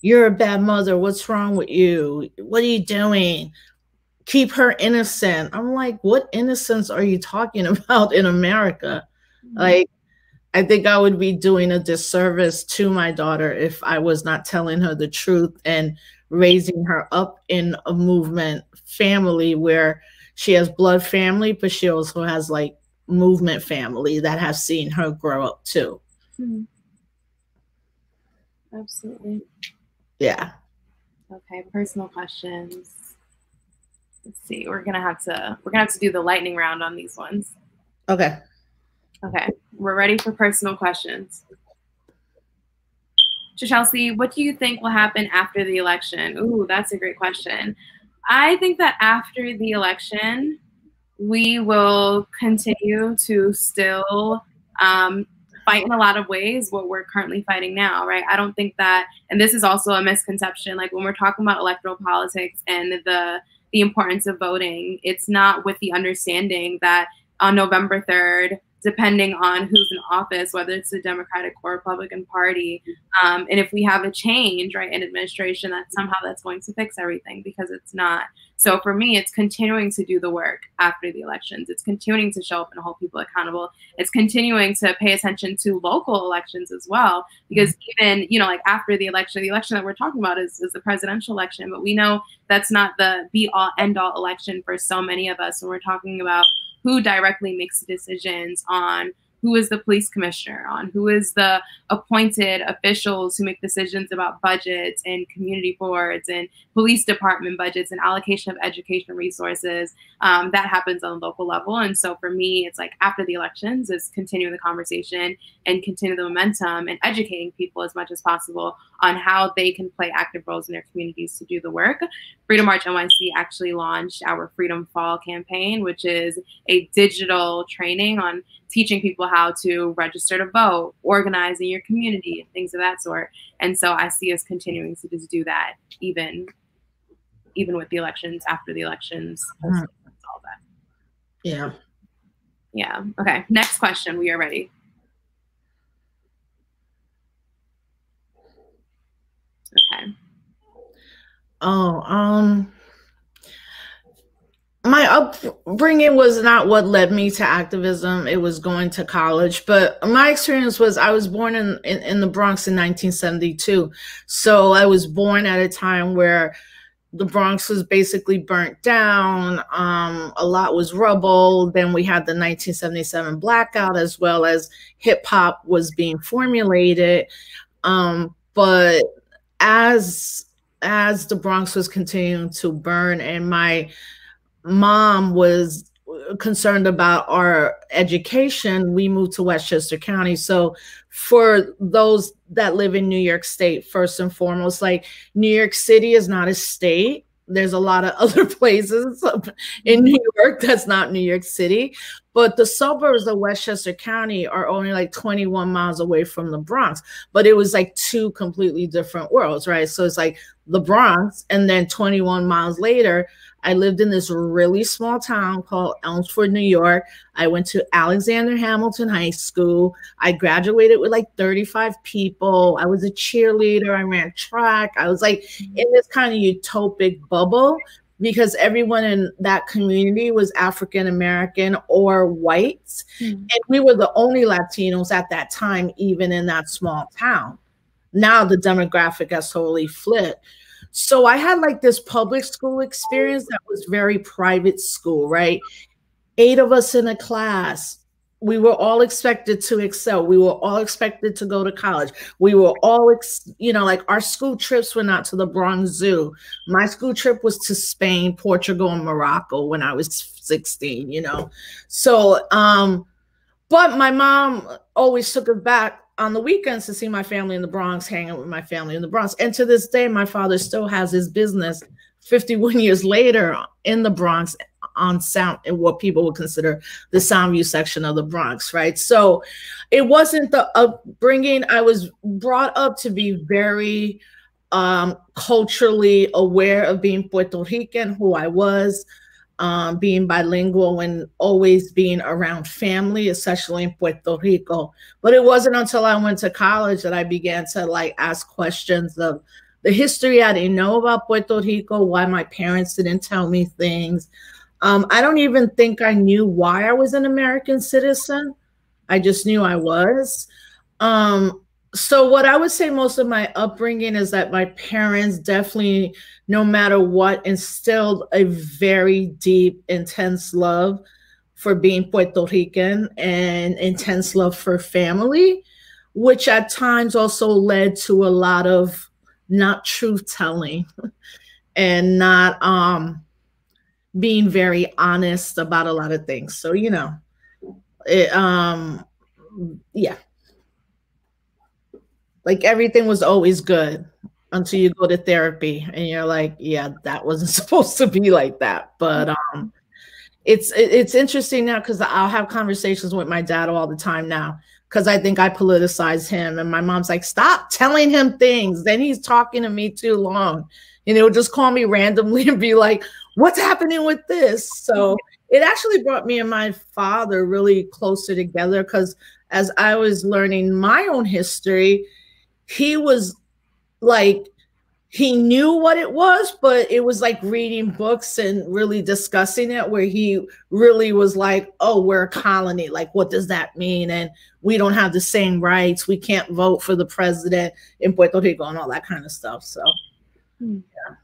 "You're a bad mother. What's wrong with you? What are you doing?" Keep her innocent. I'm like, what innocence are you talking about in America? Mm-hmm. Like, I think I would be doing a disservice to my daughter if I was not telling her the truth and raising her up in a movement family where she has blood family, but she also has like movement family that have seen her grow up too. Hmm. Absolutely. Yeah. Okay, personal questions. Let's see. We're gonna have to we're gonna have to do the lightning round on these ones. Okay. Okay, we're ready for personal questions. To Chelsea, what do you think will happen after the election? Ooh, that's a great question. I think that after the election, we will continue to still um, fight in a lot of ways what we're currently fighting now, right? I don't think that, and this is also a misconception. Like when we're talking about electoral politics and the the importance of voting, it's not with the understanding that on November 3rd, depending on who's in office, whether it's the Democratic or Republican Party. Um, and if we have a change, right, in administration, that somehow that's going to fix everything because it's not. So for me, it's continuing to do the work after the elections. It's continuing to show up and hold people accountable. It's continuing to pay attention to local elections as well, because mm-hmm. even you know, like after the election, the election that we're talking about is, is the presidential election, but we know that's not the be all end all election for so many of us when we're talking about who directly makes decisions on who is the police commissioner on who is the appointed officials who make decisions about budgets and community boards and police department budgets and allocation of education resources um, that happens on local level. And so for me it's like after the elections is continuing the conversation and continue the momentum and educating people as much as possible on how they can play active roles in their communities to do the work. Freedom march nyc actually launched our freedom fall campaign which is a digital training on teaching people how to register to vote, organizing your community, and things of that sort. And so I see us continuing to just do that, even even with the elections, after the elections, mm-hmm. all that. Yeah. Yeah. Okay. Next question. We are ready. Okay. Oh, um, my upbringing was not what led me to activism. It was going to college. But my experience was I was born in, in, in, the Bronx in 1972. So I was born at a time where the Bronx was basically burnt down. Um, a lot was rubble. Then we had the 1977 blackout, as well as hip hop was being formulated. Um, but as as the Bronx was continuing to burn and my mom was uh, concerned about our education, we moved to Westchester County. So for those that live in New York State, first and foremost, like New York City is not a state. There's a lot of other places in New York that's not New York City, but the suburbs of Westchester County are only like 21 miles away from the Bronx. But it was like two completely different worlds, right? So it's like the Bronx, and then 21 miles later, I lived in this really small town called Elmsford, New York. I went to Alexander Hamilton High School. I graduated with like 35 people. I was a cheerleader. I ran track. I was like in this kind of utopic bubble because everyone in that community was African American or whites. Mm. And we were the only Latinos at that time, even in that small town. Now the demographic has totally flipped. So I had like this public school experience that was very private school, right? Eight of us in a class. We were all expected to excel. We were all expected to go to college. We were all, you know, like our school trips were not to the Bronx Zoo. My school trip was to Spain, Portugal, and Morocco when I was 16, you know. So, um, but my mom always took us back on the weekends to see my family in the Bronx, hanging with my family in the Bronx. And to this day, my father still has his business 51 years later in the Bronx on sound in what people would consider the Soundview section of the Bronx, right? So it wasn't the upbringing. I was brought up to be very um, culturally aware of being Puerto Rican, who I was um, being bilingual and always being around family, especially in Puerto Rico. But it wasn't until I went to college that I began to like ask questions of the history I didn't know about Puerto Rico, why my parents didn't tell me things. Um, I don't even think I knew why I was an American citizen. I just knew I was. Um, so what I would say most of my upbringing is that my parents definitely, no matter what, instilled a very deep, intense love for being Puerto Rican and intense love for family, which at times also led to a lot of not truth telling and not um being very honest about a lot of things. So, you know, it um yeah like everything was always good until you go to therapy and you're like yeah that wasn't supposed to be like that. But um it's it's interesting now because i'll have conversations with my dad all the time now because i think i politicize him and my mom's like stop telling him things. Then he's talking to me too long. And he'll just call me randomly and be like what's happening with this? So it actually brought me and my father really closer together because as i was learning my own history he was like he knew what it was, but it was like reading books and really discussing it, where he really was like, Oh, we're a colony. Like, what does that mean? And we don't have the same rights. We can't vote for the president in Puerto Rico and all that kind of stuff. So, hmm. yeah.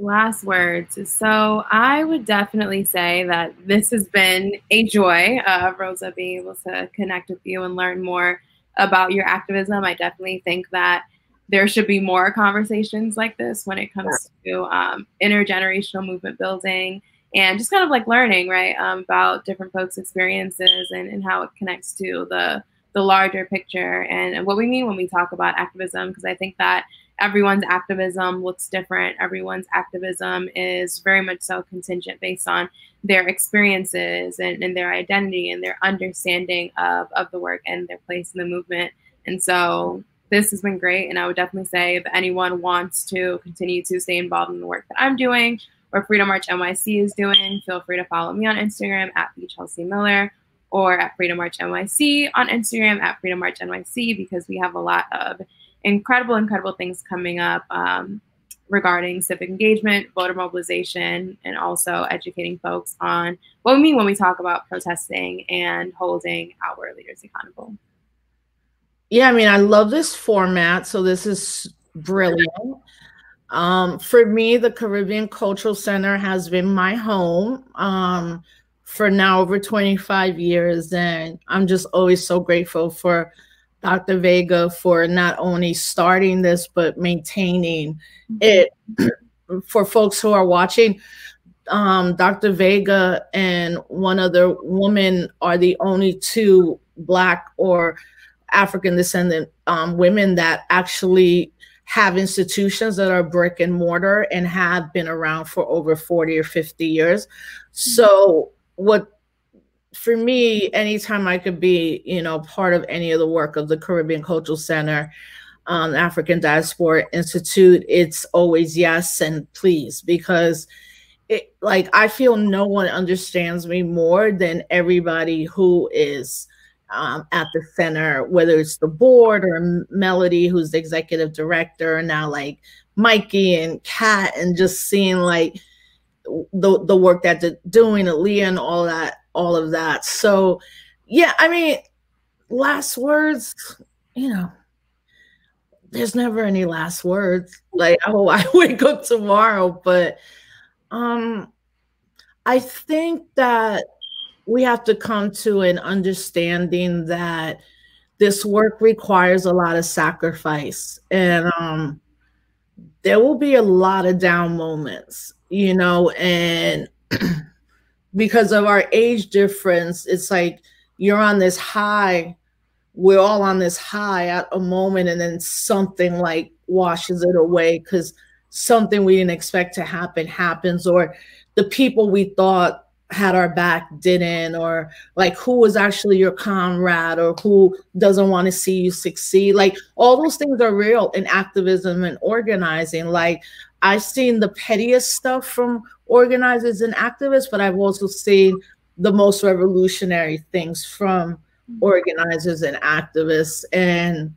Last words. So I would definitely say that this has been a joy, uh, Rosa, being able to connect with you and learn more about your activism. I definitely think that there should be more conversations like this when it comes to um, intergenerational movement building and just kind of like learning, right, um, about different folks' experiences and, and how it connects to the the larger picture and what we mean when we talk about activism. Because I think that everyone's activism looks different. Everyone's activism is very much so contingent based on their experiences and, and their identity and their understanding of, of the work and their place in the movement. And so this has been great. And I would definitely say if anyone wants to continue to stay involved in the work that I'm doing or Freedom March NYC is doing, feel free to follow me on Instagram at the Chelsea Miller or at Freedom March NYC on Instagram at Freedom March NYC because we have a lot of incredible, incredible things coming up um, regarding civic engagement, voter mobilization, and also educating folks on what we mean when we talk about protesting and holding our leaders accountable. Yeah, I mean, I love this format. So this is brilliant. Um, for me, the Caribbean Cultural Center has been my home um, for now over 25 years. And I'm just always so grateful for Dr. Vega for not only starting this, but maintaining mm-hmm. it. for folks who are watching, um, Dr. Vega and one other woman are the only two Black or African descendant um, women that actually have institutions that are brick and mortar and have been around for over 40 or 50 years. So, what for me, anytime I could be, you know, part of any of the work of the Caribbean Cultural Center, um, African Diaspora Institute, it's always yes and please because it like I feel no one understands me more than everybody who is um, at the center, whether it's the board or Melody, who's the executive director, and now like Mikey and Kat, and just seeing like the the work that they're doing, Leah, and all that, all of that. So, yeah, I mean, last words, you know, there's never any last words. Like, oh, I wake up tomorrow, but um, I think that we have to come to an understanding that this work requires a lot of sacrifice and um, there will be a lot of down moments you know and because of our age difference it's like you're on this high we're all on this high at a moment and then something like washes it away because something we didn't expect to happen happens or the people we thought had our back didn't or like who was actually your comrade or who doesn't want to see you succeed like all those things are real in activism and organizing like i've seen the pettiest stuff from organizers and activists but i've also seen the most revolutionary things from mm-hmm. organizers and activists and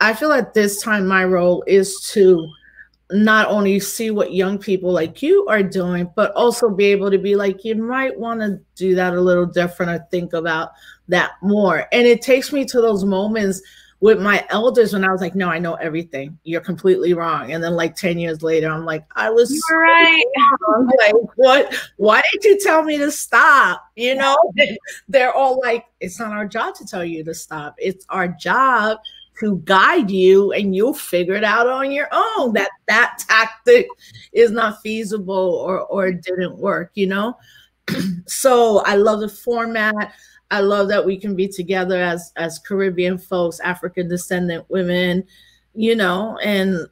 i feel at this time my role is to not only see what young people like you are doing, but also be able to be like, you might want to do that a little different or think about that more. And it takes me to those moments with my elders when I was like, no, I know everything. You're completely wrong. And then like 10 years later, I'm like, I was so right. Wrong. Like, what? Why did you tell me to stop? You know, they're all like, it's not our job to tell you to stop. It's our job to guide you and you'll figure it out on your own that that tactic is not feasible or or didn't work you know so i love the format i love that we can be together as as caribbean folks african descendant women you know and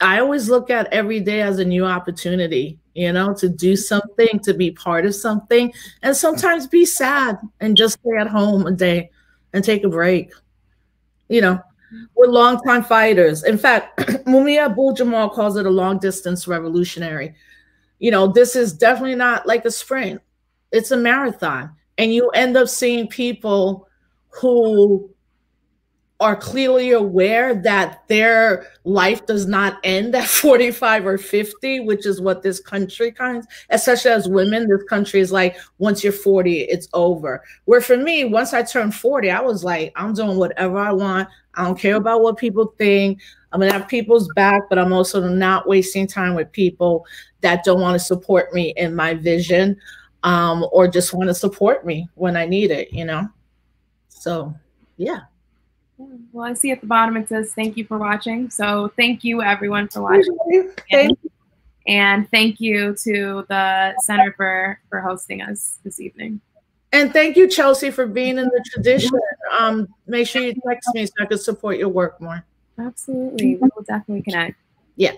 i always look at every day as a new opportunity you know to do something to be part of something and sometimes be sad and just stay at home a day and take a break you know, we're longtime fighters. In fact, Mumia Abu Jamal calls it a long distance revolutionary. You know, this is definitely not like a sprint, it's a marathon. And you end up seeing people who are clearly aware that their life does not end at 45 or 50, which is what this country kind of, especially as women, this country is like, once you're 40, it's over. Where for me, once I turned 40, I was like, I'm doing whatever I want. I don't care about what people think. I'm gonna have people's back, but I'm also not wasting time with people that don't want to support me in my vision um, or just want to support me when I need it, you know? So, yeah. Well, I see at the bottom it says thank you for watching. So thank you everyone for watching. Thank you. And thank you to the center for for hosting us this evening. And thank you, Chelsea, for being in the tradition. Um, make sure you text me so I can support your work more. Absolutely. We will definitely connect. Yeah.